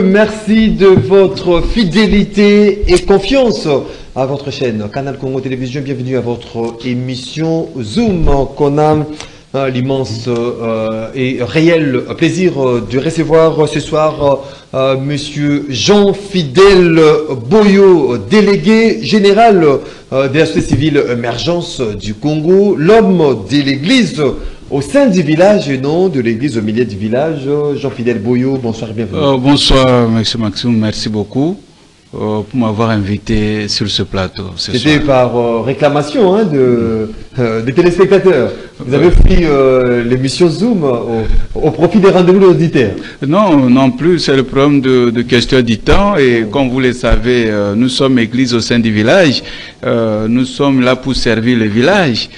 Merci de votre fidélité et confiance à votre chaîne Canal Congo Télévision. Bienvenue à votre émission Zoom qu'on a l'immense euh, et réel plaisir de recevoir ce soir euh, Monsieur Jean Fidèle Boyo, délégué général euh, de la société civile Émergence du Congo, l'homme de l'église au sein du village et non de l'église au milieu du village. Jean-Fidèle Boyo, bonsoir et bienvenue. Euh, bonsoir, Monsieur Maxime, merci beaucoup euh, pour m'avoir invité sur ce plateau. C'était par euh, réclamation hein, de, euh, des téléspectateurs. Vous avez pris euh, l'émission Zoom au, au profit des rendez-vous de auditeurs. Non, non plus, c'est le problème de, de question du temps. Et comme vous le savez, euh, nous sommes église au sein du village. Euh, nous sommes là pour servir le village.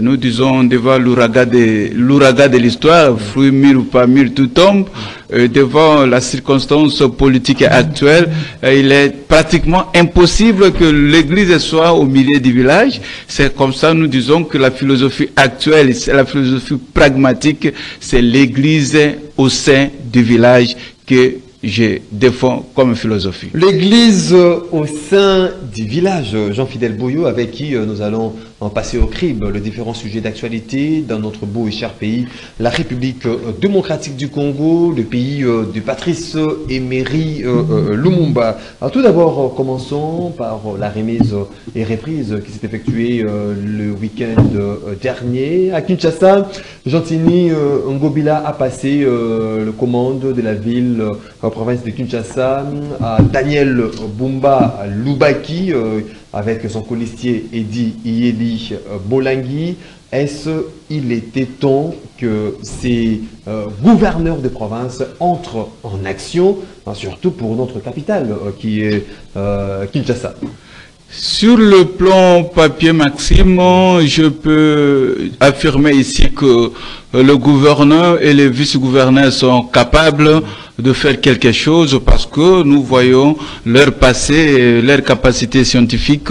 Nous disons devant l'ouragan de, l'histoire, fruit mûr ou pas mûr, tout tombe. Devant la circonstance politique actuelle, il est pratiquement impossible que l'église soit au milieu du village. C'est comme ça, nous disons que la philosophie actuelle, c'est la philosophie pragmatique, c'est l'église au sein du village que je défends comme philosophie. L'église au sein du village, Jean-Fidèle Boyo, avec qui euh, nous allons en passer au crible les différents sujets d'actualité dans notre beau et cher pays, la République euh, démocratique du Congo, le pays euh, de Patrice Emery euh, Lumumba. Alors, tout d'abord, commençons par la remise et reprise qui s'est effectuée le week-end dernier à Kinshasa. Gentini Ngobila a passé le commande de la ville province de Kinshasa à Daniel Bumba Lubaki avec son colistier Edi Iyeli euh, Bolangui. Est-ce il était temps que ces euh, gouverneurs de province entrent en action, surtout pour notre capitale euh, qui est Kinshasa? Sur le plan papier Maxime, je peux affirmer ici que le gouverneur et les vice-gouverneurs sont capables de faire quelque chose parce que nous voyons leur passé, leur capacité scientifique,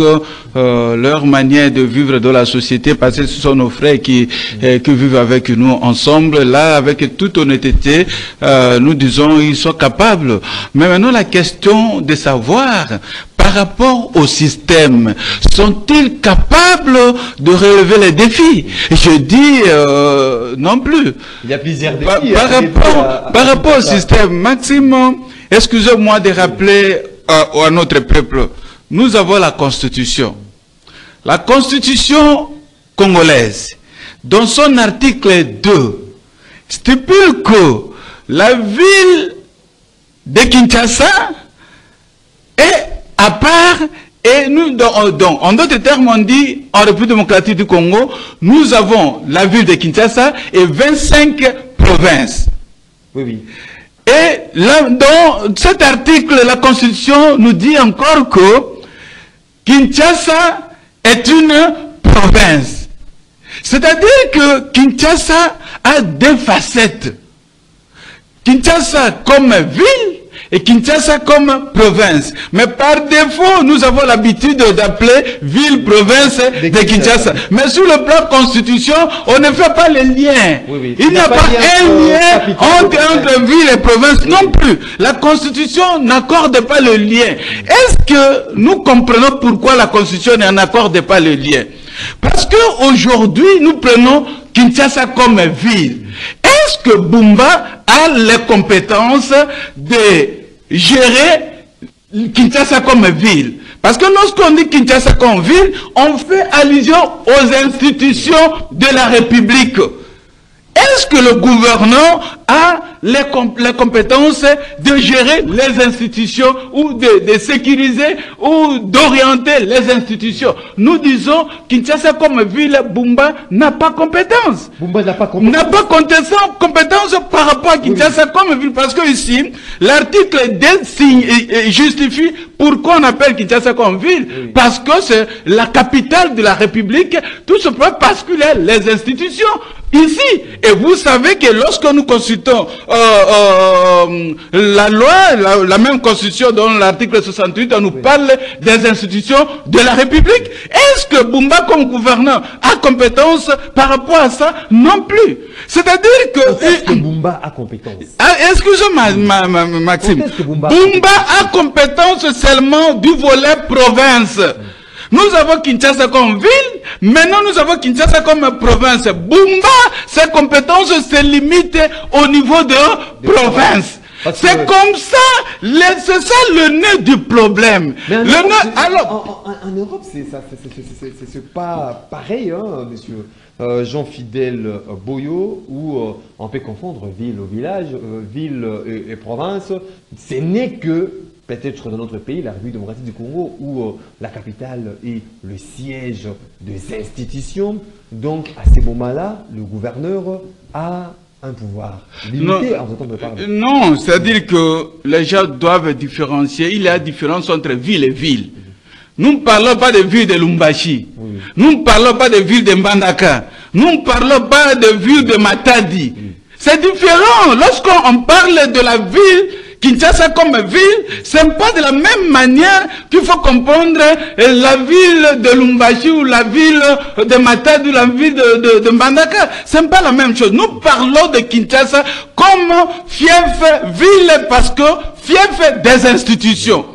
euh, leur manière de vivre dans la société, parce que ce sont nos frères qui, euh, qui vivent avec nous ensemble. Là, avec toute honnêteté, euh, nous disons ils sont capables. Mais maintenant, la question de savoir par rapport au système, sont-ils capables de relever les défis? Je dis euh, non plus. Il y a plusieurs défis. Par, hein, par défis rapport, à- à par rapport au système, Maxime, excusez-moi de rappeler à, à notre peuple, nous avons la Constitution. La Constitution congolaise, dans son article 2, stipule que la ville de Kinshasa à part et nous, dans- dans- en d'autres termes, on dit en République démocratique du Congo, nous avons la ville de Kinshasa et 25 provinces. Oui, oui. Et là, dans cet article, la Constitution nous dit encore que Kinshasa est une province. C'est-à-dire que Kinshasa a deux facettes. Kinshasa comme ville et Kinshasa comme province. Mais par défaut, nous avons l'habitude d'appeler ville-province De de Kinshasa. Mais sur le plan constitution, on ne fait pas le lien. Oui, oui. Il n'y a pas un lien entre ville et province non plus. La constitution n'accorde pas le lien. Est-ce que nous comprenons pourquoi la constitution n'accorde pas le lien? Parce que aujourd'hui, nous prenons Kinshasa comme ville. Est-ce que Bumba a les compétences de gérer Kinshasa comme ville. Parce que lorsqu'on dit Kinshasa comme ville, on fait allusion aux institutions de la République. Est-ce que le gouverneur a les, les compétences de gérer les institutions ou de, de sécuriser ou d'orienter les institutions Nous disons Kinshasa comme ville, Bumba n'a pas compétence Bumba n'a pas compris. n'a pas compétence, compétence par rapport à Kinshasa comme ville. Parce que ici, l'article 2 signe et- et justifie pourquoi on appelle Kinshasa comme ville. Parce que c'est la capitale de la République, tout simplement parce a les institutions ici. Et vous savez que lorsque nous constituons consultons euh, euh, la loi, la, même constitution dont l'article 68 on nous parle des institutions de la République. Est-ce que Bumba comme gouverneur a compétence par rapport à ça? Non plus. C'est-à-dire que... Est-ce que Bumba a compétence? Excusez-moi, Maxime. Bumba, a compétence? seulement du volet province. Nous avons Kinshasa comme ville, maintenant nous avons Kinshasa comme province. Bumba, ses compétences se limitent au niveau de province. C'est comme ça, c'est ça le nœud du problème. En, Europe, alors, en, Europe, c'est pas pareil, hein, monsieur euh, Jean-Fidèle Boyo, où euh, on peut confondre ville au village, euh, ville et, et province. Ce n'est que peut-être dans notre pays, la République démocratique du Congo, où euh, la capitale est le siège des institutions. Donc, à ce moment-là, le gouverneur a un pouvoir limité non, en Non, c'est-à-dire que les gens doivent différencier. Il y a différence entre ville et ville. Nous ne parlons pas de ville de Lumbashi. Nous ne parlons pas de ville de Mbandaka. Nous ne parlons pas de ville de Matadi. C'est différent. Lorsqu'on parle de la ville Kinshasa comme ville, c'est pas de la même manière qu'il faut comprendre euh, la ville de Lumbashi ou la ville de Matad ou la ville de, de, de Mbandaka. C'est pas la même chose. Nous parlons de Kinshasa comme fief ville parce que fief des institutions.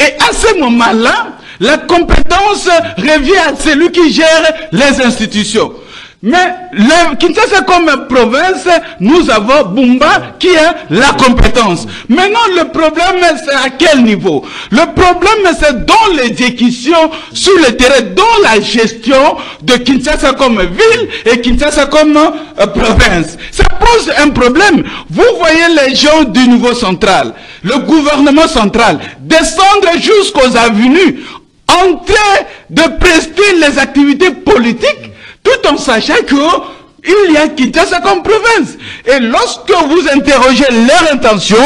Et à ce moment-là, la compétence revient à celui qui gère les institutions. Mais le Kinshasa comme province, nous avons Bumba qui a la compétence. Maintenant, le problème, c'est à quel niveau? Le problème, c'est dans l'exécution sur le terrain, dans la gestion de Kinshasa comme ville et Kinshasa comme euh, province. Ça pose un problème. Vous voyez les gens du niveau central, le gouvernement central, descendre jusqu'aux avenues, en train de prester les activités politiques tout en sachant que il y a Kinshasa comme province. Et lorsque vous interrogez leur intention,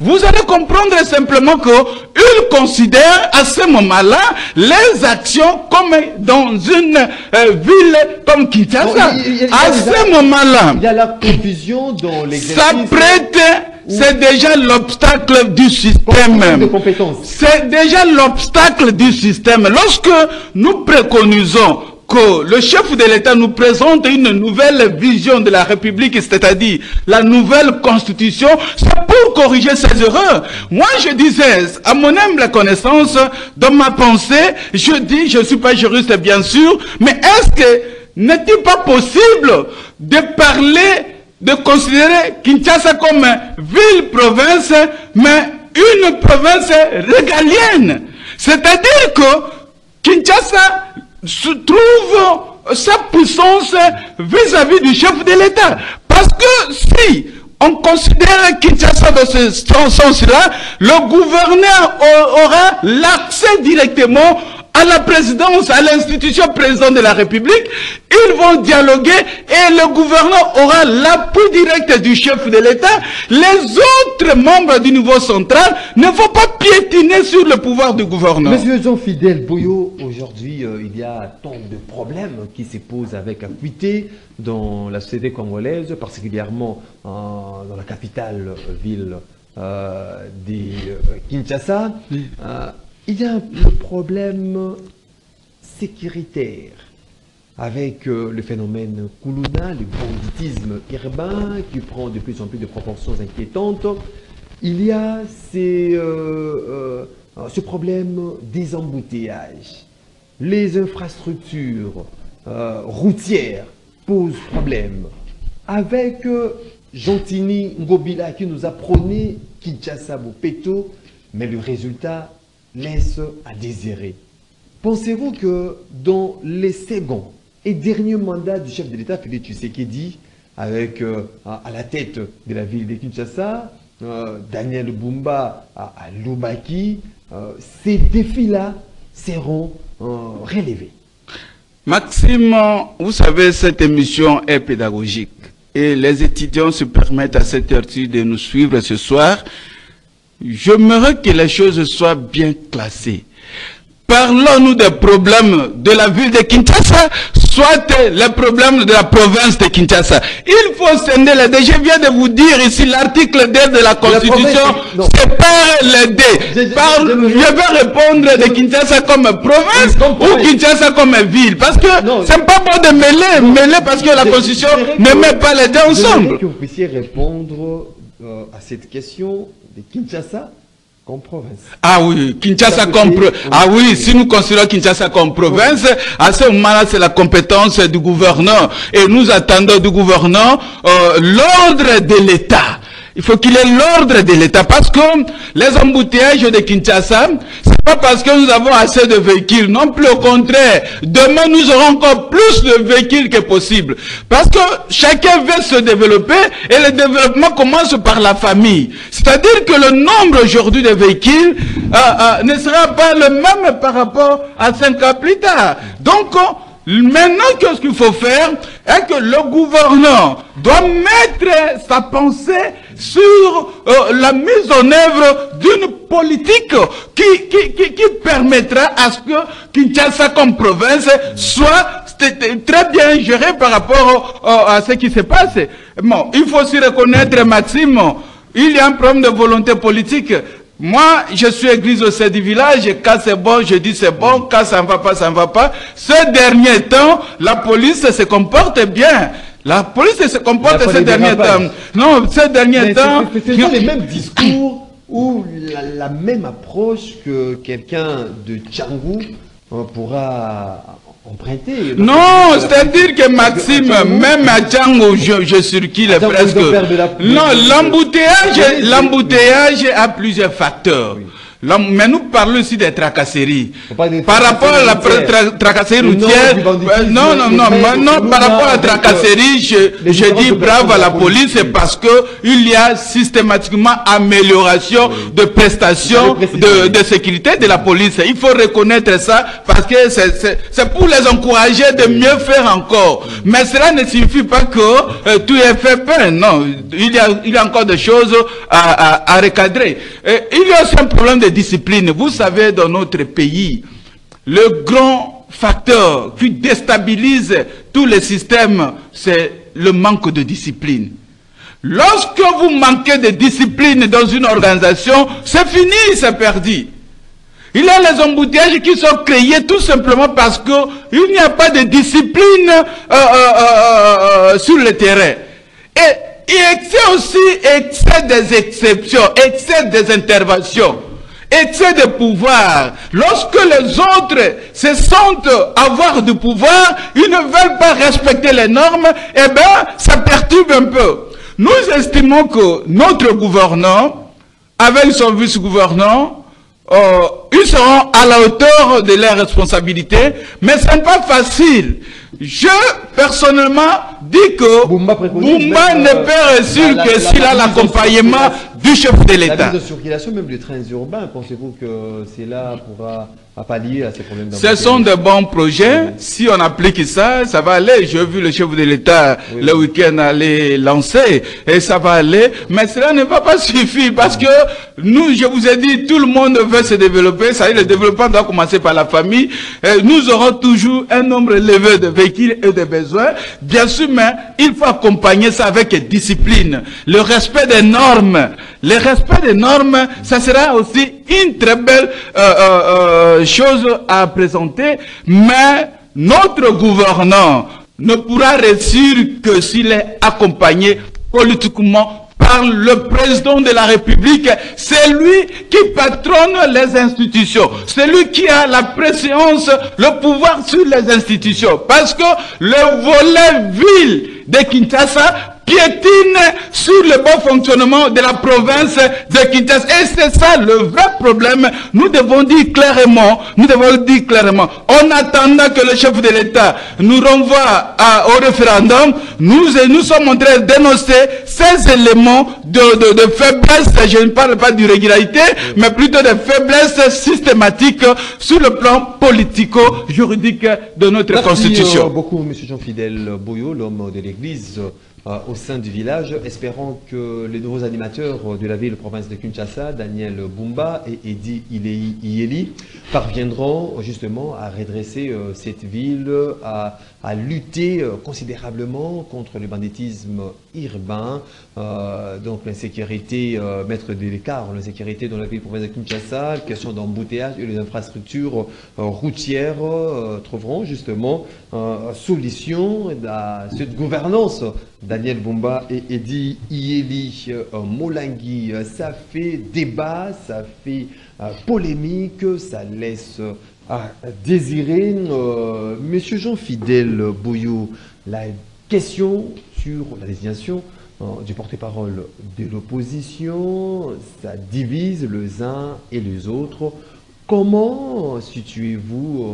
vous allez comprendre simplement qu'ils considèrent à ce moment-là les actions comme dans une euh, ville comme Kinshasa. à ce moment-là, il y a la confusion dans l'exercice. Ça prête c'est déjà l'obstacle du système. C'est déjà l'obstacle du système. Lorsque nous préconisons que le chef de l'État nous présente une nouvelle vision de la République, c'est-à-dire la nouvelle constitution, c'est pour corriger ces erreurs. Moi, je disais, à mon humble connaissance, dans ma pensée, je dis, je ne suis pas juriste bien sûr, mais est-ce que n'est-il pas possible de parler, de considérer Kinshasa comme ville-province, mais une province régalienne? C'est-à-dire que Kinshasa se trouve sa puissance vis-à-vis du chef de l'État. Parce que si on considère Kinshasa dans ce sens-là, le gouverneur aura l'accès directement à la présidence, à l'institution président de la République, ils vont dialoguer et le gouverneur aura l'appui direct du chef de l'État. Les autres membres du niveau central ne vont pas piétiner sur le pouvoir du gouverneur. Monsieur Jean-Fidèle Bouillot, aujourd'hui, euh, il y a tant de problèmes qui se posent avec acuité dans la société congolaise, particulièrement dans la capitale euh, ville euh, de Kinshasa il y a le problème sécuritaire avec euh, le phénomène Kuluna, le banditisme urbain qui prend de plus en plus de proportions inquiétantes. Il y a euh, euh, ce problème des embouteillages. Les infrastructures routières posent problème. Avec Gentini Ngobila qui nous a prôné Kinshasa Bopeto, mais le résultat laisse à désirer. Pensez-vous que dans les seconds et derniers mandats du chef de l'État, Félix Tshisekedi, avec euh, à la tête de la ville de Kinshasa, euh, Daniel Bumba à, Lubaki, euh, ces défis-là seront relevés. Maxime, vous savez, cette émission est pédagogique et les étudiants se permettent à cette heure de nous suivre ce soir. J'aimerais que les choses soient bien classées. parlons-nous des problèmes de la ville de Kinshasa, soit les problèmes de la province de Kinshasa. Il faut scinder les dés. Je viens de vous dire ici l'article 2 de la Constitution sépare les dés. Je, vais répondre de Kinshasa comme province ou Kinshasa comme ville. Parce que c'est pas bon de mêler, mêler parce que la Constitution ne met pas les dés ensemble. que vous puissiez répondre euh, à cette question de Kinshasa province. Ah oui, Kinshasa comme province. Ah oui, si nous considérons Kinshasa comme province, à ce moment-là, c'est la compétence du gouverneur. Et nous attendons du gouverneur euh, l'ordre de l'État. Il faut qu'il ait l'ordre de l'État. Parce que les embouteillages de Kinshasa, pas parce que nous avons assez de véhicules. Non plus au contraire. Demain, nous aurons encore plus de véhicules que possible. Parce que chacun veut se développer et le développement commence par la famille. C'est-à-dire que le nombre aujourd'hui de véhicules euh, euh, ne sera pas le même par rapport à cinq ans plus tard. Donc, Maintenant, qu'est-ce qu'il faut faire? Est que le gouverneur doit mettre sa pensée sur euh, la mise en œuvre d'une politique qui, qui, qui, permettra à ce que Kinshasa comme province soit très bien gérée par rapport à ce qui se passe. Bon, il faut aussi reconnaître, Maxime, il y a un problème de volonté politique. Moi, je suis église au sein du village, quand c'est bon, je dis c'est bon, quand ça ne va pas, ça ne va pas. Ce dernier temps, la police se comporte bien. La police se comporte ces derniers temps. Non, ces derniers temps... Ce sont les mêmes discours ou la, même approche que quelqu'un de Tchangou euh, pourra non, c'est-à-dire que Maxime, même à Django, je, je circule presque. Non, l'embouteillage, l'embouteillage a plusieurs facteurs mais nous parlons aussi des tracasseries. Par rapport à la tracasserie routière, euh, non, non, non, non, par rapport à la tracasserie, je, je dis bravo à la police parce que il y a systématiquement amélioration de prestations de, de sécurité de la police. Il faut reconnaître ça parce que c'est pour les encourager de mieux faire encore. Mais cela ne signifie pas que euh, tout est fait peine. Non, il y a, il y a encore des choses à, à, à recadrer. Et il y a aussi un problème de discipline. Vous savez, dans notre pays, le grand facteur qui déstabilise tous les systèmes, c'est le manque de discipline. Lorsque vous manquez de discipline dans une organisation, c'est fini, c'est perdu. Il y a les embouteillages qui sont créés tout simplement parce qu'il n'y a pas de discipline euh, euh, euh, sur le terrain. Et, et excès aussi, excès des exceptions, excès des interventions excès de pouvoir. Lorsque les autres se sentent avoir du pouvoir, ils ne veulent pas respecter les normes, eh bien, ça perturbe un peu. Nous estimons que notre gouvernant, avec son vice-gouvernant, euh, ils seront à la hauteur de leurs responsabilités, mais ce n'est pas facile. Je, personnellement, dis que Boumba, ne peut réussir que s'il a l'accompagnement du chef de l'État. La de circulation même des trains urbains, pensez-vous que c'est là pourra pallier à ces problèmes Ce sont de bons projets. Si on applique ça, ça va aller. J'ai vu le chef de l'État le week-end aller lancer et ça va aller. Mais cela ne va pas suffire parce que nous, je vous ai dit, tout le monde veut se développer. Ça y est, le développement doit commencer par la famille. nous aurons toujours un nombre élevé de véhicules et de besoins. Bien sûr, mais il faut accompagner ça avec discipline. Le respect des normes. Le respect des normes, ça sera aussi une très belle euh, euh, euh, chose à présenter, mais notre gouvernant ne pourra réussir que s'il est accompagné politiquement par le président de la République. C'est lui qui patronne les institutions. C'est lui qui a la préséance, le pouvoir sur les institutions. Parce que le volet ville de Kinshasa piétine sur le bon fonctionnement de la province de Kinshasa. Et c'est ça le vrai problème. Nous devons dire clairement, nous devons dire clairement, en attendant que le chef de l'État nous renvoie au référendum, nous, nous sommes en train de dénoncer ces éléments de, de, faiblesse, je ne parle pas d'irrégularité, mais plutôt de faiblesse systématique sur le plan politico-juridique de notre Merci Constitution. Merci beaucoup, M. Jean-Fidèle Bouillot, l'homme de l'Église. Euh, au sein du village, espérant que les nouveaux animateurs de la ville province de Kinshasa, Daniel Bumba et Eddie Ilei Ieli, parviendront justement à redresser cette ville, à, à lutter considérablement contre le banditisme urbain, donc l'insécurité, mettre de l'écart, l'insécurité dans la ville province de Kinshasa, question d'embouteillage et les infrastructures routières trouveront justement solution à cette gouvernance. Daniel Bomba et Eddie Ieli Molangui, ça fait débat, ça fait polémique, ça laisse à désirer. Monsieur Jean-Fidèle Bouillou, la question sur la désignation du porte-parole de l'opposition, ça divise les uns et les autres. Comment situez-vous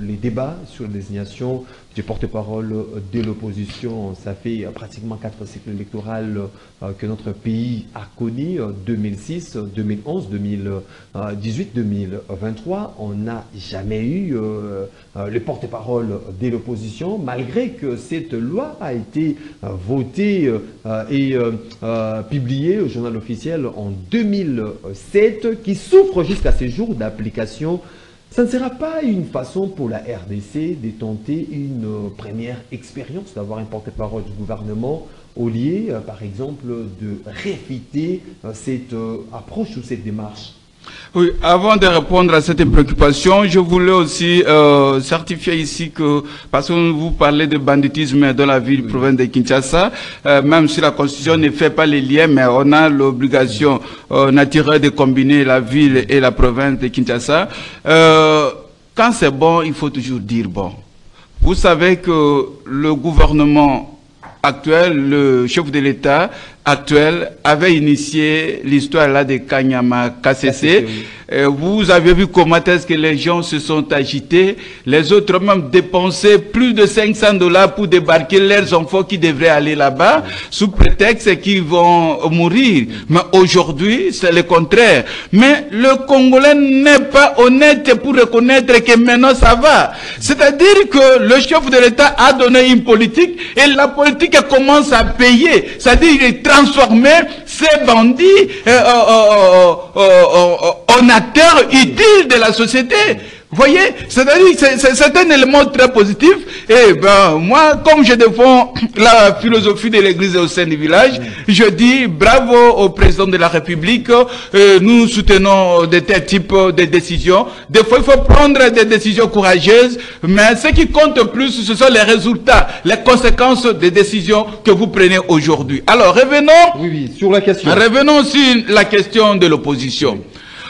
les débats sur la désignation du porte-parole de l'opposition. Ça fait pratiquement quatre cycles électoraux que notre pays a connu, 2006, 2011, 2018, 2023. On n'a jamais eu euh, le porte-parole de l'opposition, malgré que cette loi a été votée euh, et euh, publiée au journal officiel en 2007, qui souffre jusqu'à ce jour d'application ça ne sera pas une façon pour la RDC de tenter une euh, première expérience, d'avoir un porte-parole du gouvernement au lieu, euh, par exemple, de réfiter euh, cette approche ou cette démarche oui, avant de répondre à cette préoccupation, je voulais aussi certifier ici que, parce que vous parlez de banditisme dans la ville province de Kinshasa, même si la Constitution ne fait pas les liens, mais on a l'obligation naturelle de combiner la ville et la province de Kinshasa. quand c'est bon, il faut toujours dire bon. Vous savez que le gouvernement actuel, le chef de l'État actuel avait initié l'histoire là de Kanyama KCC. Vous avez vu comment est-ce que les gens se sont agités. Les autres même dépensé plus de 500 dollars pour débarquer leurs enfants qui devraient aller là-bas sous prétexte qu'ils vont mourir. Mais aujourd'hui, c'est le contraire. Mais le Congolais n'est pas honnête pour reconnaître que maintenant ça va. C'est-à-dire que le chef de l'État a donné une politique et la politique commence à payer. C'est-à-dire qu'il transformer ces bandits euh, euh, euh, en acteurs utiles de la société. Voyez C'est-à-dire c'est un élément très positif. Et ben moi, comme je défends la philosophie de l'Église au sein du village, je dis bravo au président de la République. nous soutenons de tels types de décisions. Des fois, il faut prendre des décisions courageuses, mais ce qui compte plus, ce sont les résultats, les conséquences des décisions que vous prenez aujourd'hui. Alors, revenons. Oui, oui, sur la question. Revenons sur la question de l'opposition.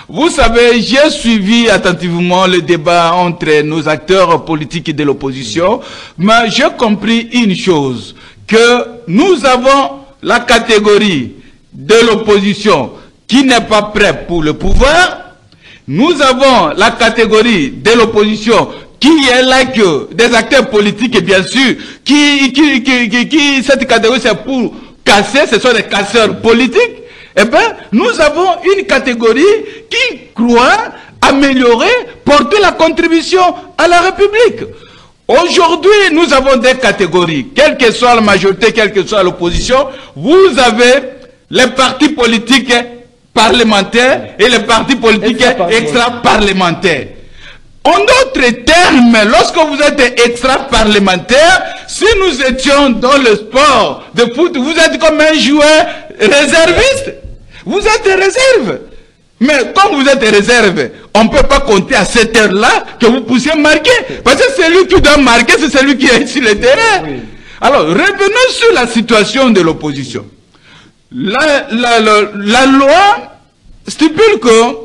Vous savez, j'ai suivi attentivement le débat entre nos acteurs politiques de l'opposition, mais j'ai compris une chose, que nous avons la catégorie de l'opposition qui n'est pas prête pour le pouvoir, nous avons la catégorie de l'opposition qui est là que des acteurs politiques, bien sûr, qui, qui, qui, qui cette catégorie c'est pour casser, ce sont des casseurs politiques, eh bien, nous avons une catégorie qui croit améliorer, porter la contribution à la République. Aujourd'hui, nous avons des catégories, quelle que soit la majorité, quelle que soit l'opposition. Vous avez les partis politiques parlementaires et les partis politiques extra-parlementaires. En d'autres termes, lorsque vous êtes extra-parlementaire, si nous étions dans le sport de foot, vous êtes comme un joueur réserviste. Vous êtes réserve. Mais comme vous êtes réserve, on ne peut pas compter à cette heure-là que vous puissiez marquer. Parce que celui qui doit marquer, c'est celui qui est sur le terrain. Alors, revenons sur la situation de l'opposition. La, la, loi stipule que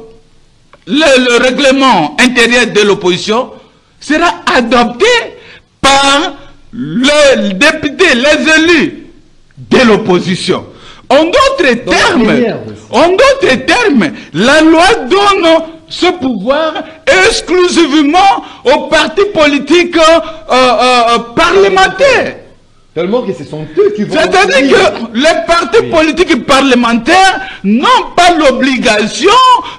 le, le règlement intérieur de l'opposition sera adopté par les députés, les élus de l'opposition. En d'autres termes, en d'autres termes, la loi donne ce pouvoir exclusivement aux partis politiques euh, euh, parlementaires. Tellement que ce sont eux qui vont... C'est-à-dire que les partis politiques parlementaires n'ont pas l'obligation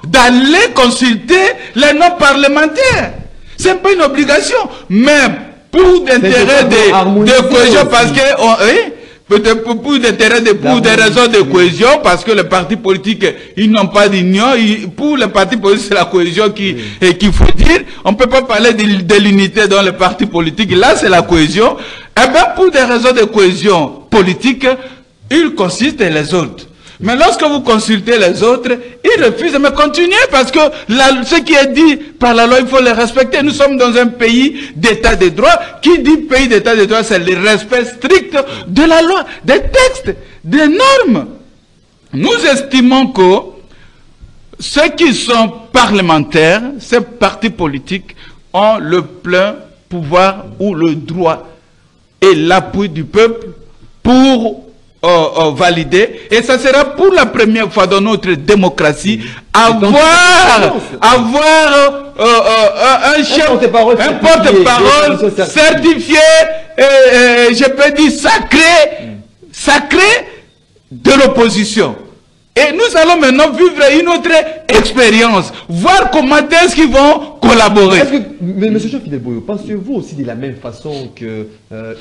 d'aller consulter les non-parlementaires. Ce n'est pas une obligation. Mais pour l'intérêt de, de parce que... Peut-être pour, des, de, pour des raisons de cohésion, parce que les partis politiques, ils n'ont pas d'union. Pour les partis politiques, c'est la cohésion qui qu'il faut dire. On ne peut pas parler de, l'unité dans les partis politiques. Là, c'est la cohésion. Eh bien, pour des raisons de cohésion politique, ils consistent les autres. Mais lorsque vous consultez les autres, ils refusent. Mais continuez parce que ce qui est dit par la loi, il faut le respecter. Nous sommes dans un pays d'état de droit. Qui dit pays d'état de droit, c'est le respect strict de la loi, des textes, des normes. Nous estimons que ceux qui sont parlementaires, ces partis politiques, ont le plein pouvoir ou le droit et l'appui du peuple pour euh, euh, validé. Et ça sera pour la première fois dans notre démocratie avoir avoir euh, un chef un porte-parole certifié, je peux dire sacré sacré de l'opposition. Et nous allons maintenant vivre une autre expérience, voir comment est-ce qu'ils vont mais, Monsieur Jean-Fidel pensez-vous aussi de la même façon qu'une euh,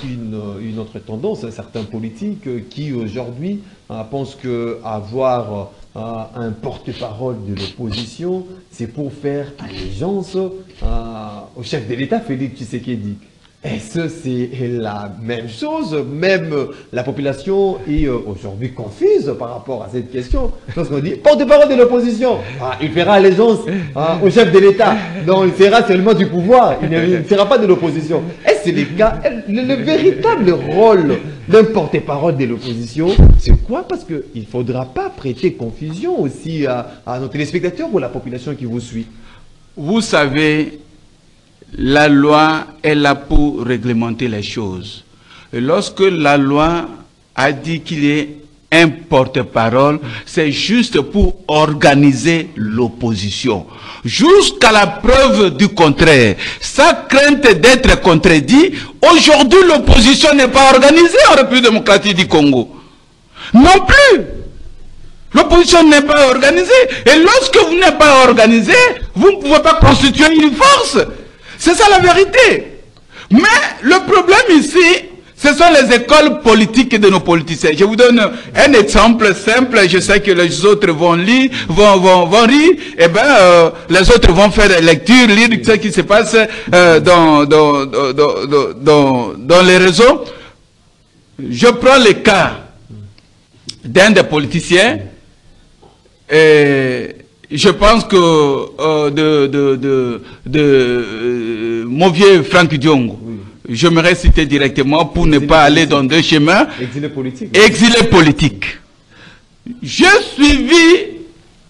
une, autre tendance, certains politiques euh, qui aujourd'hui euh, pensent qu'avoir un porte-parole de l'opposition, c'est pour faire allégeance au chef de l'État, Félix Tshisekedi? Est-ce c'est la même chose Même la population est euh, aujourd'hui confuse par rapport à cette question. Lorsqu'on dit porte-parole de l'opposition, ah, il fera allégeance hein, au chef de l'État. Non, il sera seulement du pouvoir, il ne, sera pas de l'opposition. Est-ce c'est le cas le, véritable rôle d'un porte-parole de l'opposition, c'est quoi? Parce qu'il ne faudra pas prêter confusion aussi à, à nos téléspectateurs ou à la population qui vous suit. Vous savez, la loi est là pour réglementer les choses. Et lorsque la loi a dit qu'il est un porte-parole, c'est juste pour organiser l'opposition. Jusqu'à la preuve du contraire. Sa crainte d'être contredit, aujourd'hui l'opposition n'est pas organisée en République démocratique du Congo. Non plus. L'opposition n'est pas organisée. Et lorsque vous n'êtes pas organisé, vous ne pouvez pas constituer une force. C'est ça la vérité. Mais le problème ici, ce sont les écoles politiques de nos politiciens. Je vous donne un exemple simple. Je sais que les autres vont lire, vont, vont, vont rire. Eh bien, euh, les autres vont faire des lectures, lire ce qui se passe euh, dans, les réseaux. Je prends le cas d'un des politiciens. Je pense que euh, de, de, de, de euh, mon vieux Franck Diongo, je me citer directement pour ne pas aller dans deux chemins. Exilé politique. Exilé politique. J'ai suivi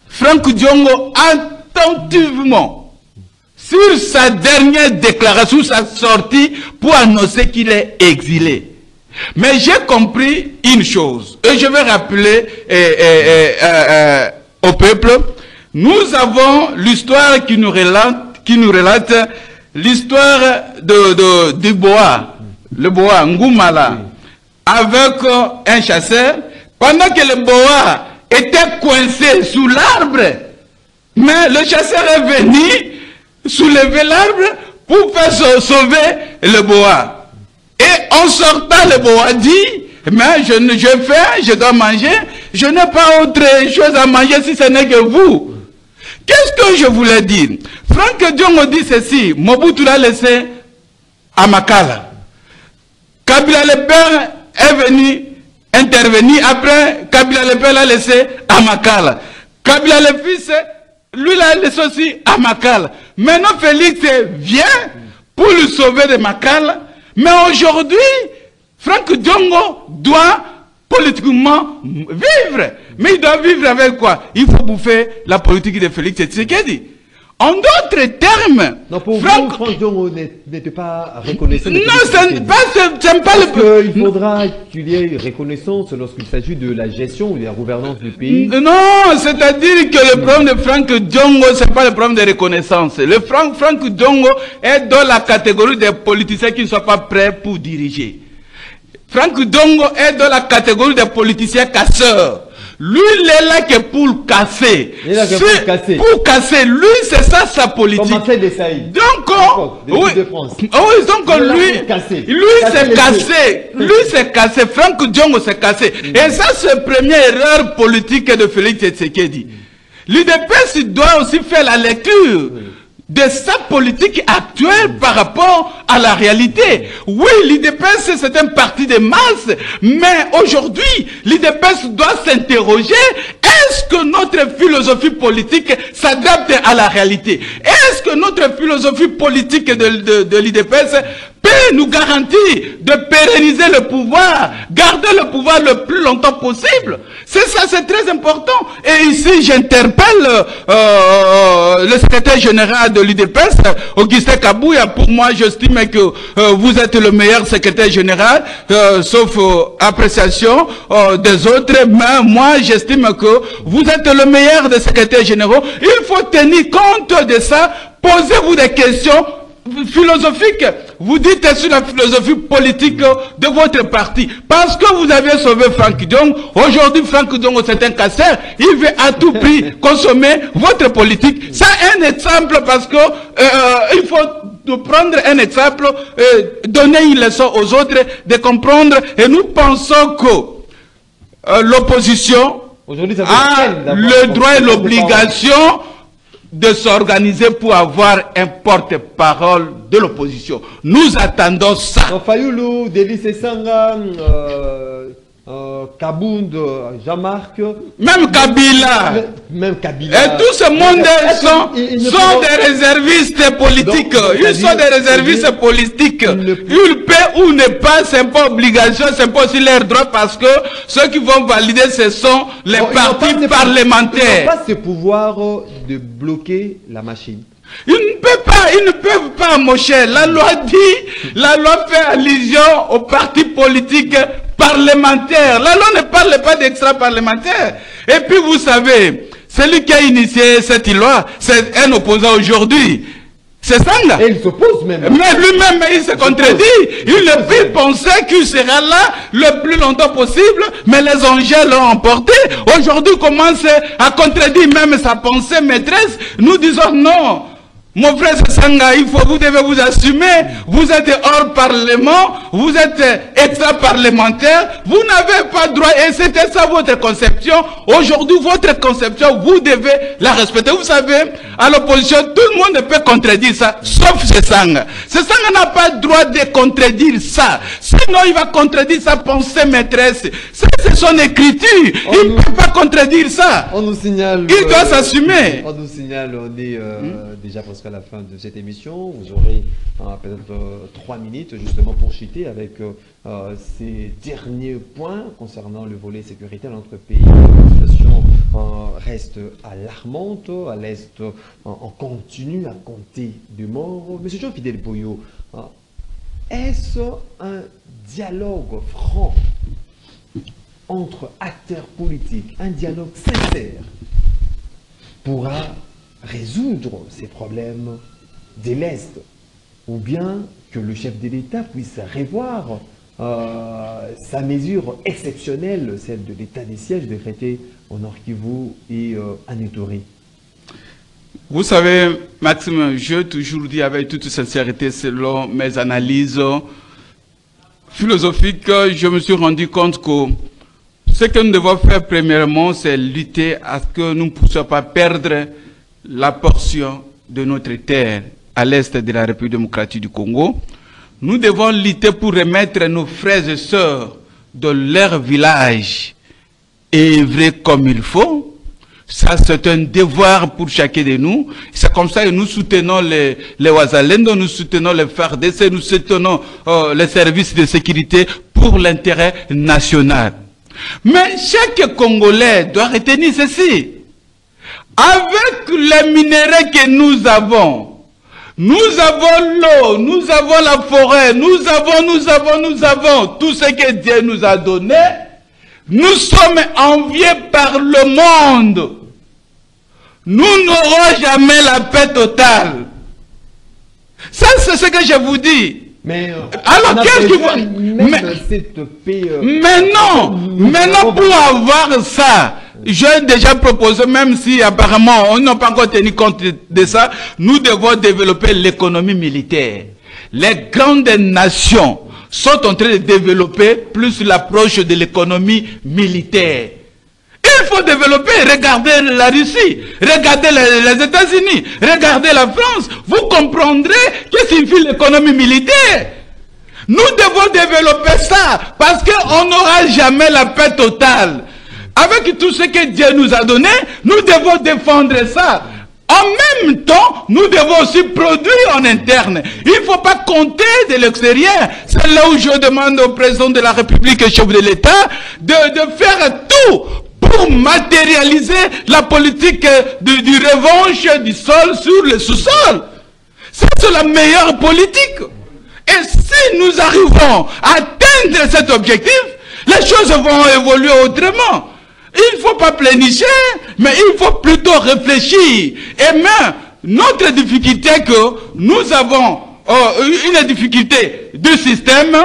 Franck Diongo attentivement sur sa dernière déclaration, sa sortie pour annoncer qu'il est exilé. Mais j'ai compris une chose, et je vais rappeler eh, eh, eh, au peuple nous avons l'histoire qui nous relate, qui nous relate l'histoire de, de, du bois, le bois, Ngoumala, avec un chasseur, pendant que le boa était coincé sous l'arbre, mais le chasseur est venu soulever l'arbre pour faire sauver le boa. Et en sortant, le boa dit, mais je, je fais, je dois manger, je n'ai pas autre chose à manger si ce n'est que vous. Qu'est-ce que je voulais dire? Franck Diongo dit ceci, Mobutu l'a laissé à Makala. Kabila le père est venu intervenir, après Kabila le père l'a laissé à Makala. Kabila le fils, lui l'a laissé aussi à Makala. Maintenant Félix vient pour le sauver de Makala, mais aujourd'hui, Franck Diongo doit politiquement vivre. Mais il doit vivre avec quoi? Il faut bouffer la politique de Félix Tshisekedi. En d'autres termes, non, pour Franck... vous, n'était pas reconnaissant. Non, ce n'est pas, pas le... Il faudra qu'il y ait reconnaissance lorsqu'il s'agit de la gestion ou de la gouvernance du pays. Non, c'est-à-dire que le problème de Franck Diongo, ce n'est pas le problème de reconnaissance. Le Franck, Franck Diongo est dans la catégorie des politiciens qui ne sont pas prêts pour diriger. Franck Dongo est dans la catégorie des politiciens casseurs. Lui, il est là que pour casser. Il est là que pour casser. Pour casser. Lui, c'est ça sa politique. Donc, D'accord, de oui, France. oui, donc lui, lui s'est cassé, lui s'est cassé, Franck Diongo s'est cassé. Et ça, c'est la première erreur politique de Félix Tshisekedi. L'UDPS doit aussi faire la lecture de sa politique actuelle par rapport à la réalité. Oui, l'IDPS, c'est un parti de masse, mais aujourd'hui, l'IDPS doit s'interroger, est-ce que notre philosophie politique s'adapte à la réalité? Est-ce que notre philosophie politique de, de, l'IDPS peut nous garantir de pérenniser le pouvoir, garder le pouvoir le plus longtemps possible C'est ça, c'est très important. Et ici, j'interpelle euh, euh, le secrétaire général de l'IDPS, Augustin Kabouya. Pour moi, j'estime que euh, vous êtes le meilleur secrétaire général, euh, sauf euh, appréciation des autres. Mais moi, j'estime que vous êtes le meilleur des secrétaires généraux. Il faut tenir compte de ça. Posez-vous des questions philosophique, vous dites sur la philosophie politique de votre parti. Parce que vous avez sauvé Franck Dong, aujourd'hui Franck Dong c'est un casseur, il veut à tout prix consommer votre politique. C'est un exemple parce que euh, il faut de prendre un exemple, euh, donner une leçon aux autres, de comprendre, et nous pensons que euh, l'opposition ça a le droit et l'obligation de s'organiser pour avoir un porte-parole de l'opposition. Nous attendons ça. Euh, Kabound, euh, Jean-Marc, Même Kabila. même Kabila. Et tout ce monde sont, sont des réservistes politiques. Donc, Ils sont des réservistes politiques. Ils ne- Ils paient ou ne pas, c'est pas obligation, c'est pas aussi leur droit parce que ceux qui vont valider, ce sont les Bon, partis ce- Ils n'ont parlementaires. pas ce pouvoir de bloquer la machine. Ils ne peuvent pas, ils ne peuvent pas, mon cher. La loi dit, la loi fait allusion aux partis politiques parlementaires. La loi ne parle pas d'extra-parlementaires. Et puis vous savez, celui qui a initié cette loi, c'est un opposant aujourd'hui. C'est ça là. Et ils s'opposent même. Mais lui-même, il se contredit. Il ne peut penser qu'il sera là le plus longtemps possible, mais les enjeux l'ont emporté. Aujourd'hui, il commence à contredire même sa pensée maîtresse. Nous disons non. Mon frère Sanga, il faut, vous devez vous assumer. Vous êtes hors parlement, vous êtes extra-parlementaire, vous n'avez pas droit, et c'était ça votre conception. Aujourd'hui, votre conception, vous devez la respecter. Vous savez, à l'opposition, tout le monde peut contredire ça, sauf Sanga. Sanga n'a pas le droit de contredire ça. Sinon, il va contredire sa pensée maîtresse. Ça, c'est son écriture. Il ne peut pas contredire ça. On nous signale. Il doit s'assumer. On nous signale, on est euh, déjà presque à la fin de cette émission. Vous aurez euh, peut-être euh, trois minutes justement pour chuter avec euh, ces derniers points concernant le volet sécurité dans notre pays. La situation reste alarmante. À l'Est, on continue à compter des morts. Monsieur Jean-Fidèle Boyo, hein, est-ce un dialogue franc entre acteurs politiques, un dialogue sincère pourra résoudre ces problèmes de l'Est ou bien que le chef de l'État puisse revoir euh, sa mesure exceptionnelle, celle de l'état des sièges décrété au Nord Kivu et euh, en Ituri. Vous savez, Maxime, je toujours dit avec toute sincérité, selon mes analyses philosophiques, je me suis rendu compte que ce que nous devons faire premièrement, c'est lutter à ce que nous ne puissions pas perdre la portion de notre terre à l'est de la République démocratique du Congo. Nous devons lutter pour remettre nos frères et sœurs de leur village œuvrer comme il faut. Ça, c'est un devoir pour chacun de nous. C'est comme ça que nous soutenons les, les nous soutenons les FARDC, nous soutenons euh, les services de sécurité pour l'intérêt national. Mais chaque Congolais doit retenir ceci. Avec les minéraux que nous avons, nous avons l'eau, nous avons la forêt, nous avons, nous avons, nous avons tout ce que Dieu nous a donné. Nous sommes enviés par le monde. Nous n'aurons jamais la paix totale. Ça, c'est ce que je vous dis. Mais euh, Alors, qu'est-ce qu'il faut- Mais- cette paix. euh, Mais non, maintenant avons pour avoir ça, j'ai déjà proposé, même si apparemment on n'a pas encore tenu compte de ça, nous devons développer l'économie militaire. Les grandes nations sont en train de développer plus l'approche de l'économie militaire. Il faut développer, regardez la Russie, regardez les, États-Unis, regardez la France. Vous comprendrez que signifie l'économie militaire. Nous devons développer ça parce qu'on n'aura jamais la paix totale. Avec tout ce que Dieu nous a donné, nous devons défendre ça. En même temps, nous devons aussi produire en interne. Il ne faut pas compter de l'extérieur. C'est là où je demande au président de la République et chef de l'État de, faire tout pour matérialiser la politique du, revanche du sol sur le sous-sol. C'est la meilleure politique. Et si nous arrivons à atteindre cet objectif, les choses vont évoluer autrement. Il ne faut pas plénicher, mais il faut plutôt réfléchir. Et même, notre difficulté que nous avons euh, une difficulté du système,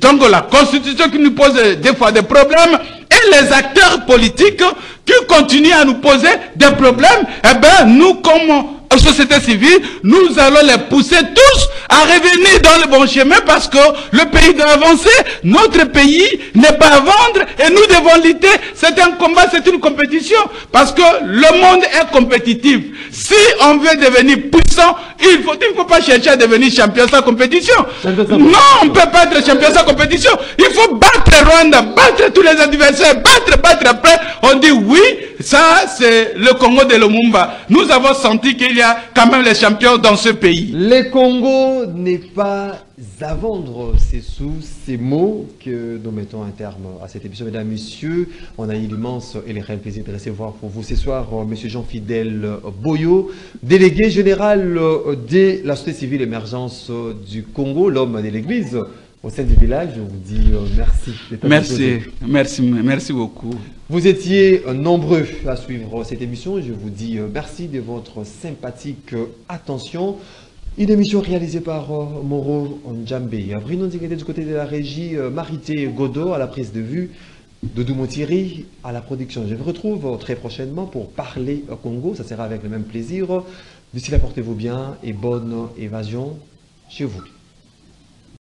donc la constitution qui nous pose des fois des problèmes, et les acteurs politiques qui continuent à nous poser des problèmes, eh bien, nous, comme société civile, nous allons les pousser tous à revenir dans le bon chemin parce que le pays doit avancer. Notre pays n'est pas à vendre et nous devons lutter. C'est un combat, c'est une compétition parce que le monde est compétitif. Si on veut devenir puissant, il faut, il faut pas chercher à devenir champion sans compétition. Non, on ne peut pas être champion sans compétition. Il faut battre Rwanda, battre tous les adversaires, battre, battre. Après, on dit oui, ça c'est le Congo de Lumumba. Nous avons senti qu'il y a quand même les champions dans ce pays. Le Congo n'est pas à vendre. C'est sous ces mots que nous mettons un terme à cette émission. Mesdames, Messieurs, on a eu l'immense et le réel plaisir de recevoir pour vous ce soir euh, M. Jean-Fidèle Boyo, délégué général euh, de la société civile émergence euh, du Congo, l'homme de l'Église au sein du village. Je vous dis merci. Merci, merci, merci beaucoup. Vous étiez nombreux à suivre cette émission. Je vous dis merci de votre sympathique attention. Une émission réalisée par euh, Moro Njambe. Bruno Nzingete du côté de la régie, euh, Marité Godot à la prise de vue, Doudou Montiri à la production. Je vous retrouve euh, très prochainement pour parler au Congo. Ça sera avec le même plaisir. D'ici là, portez-vous bien et bonne évasion chez vous.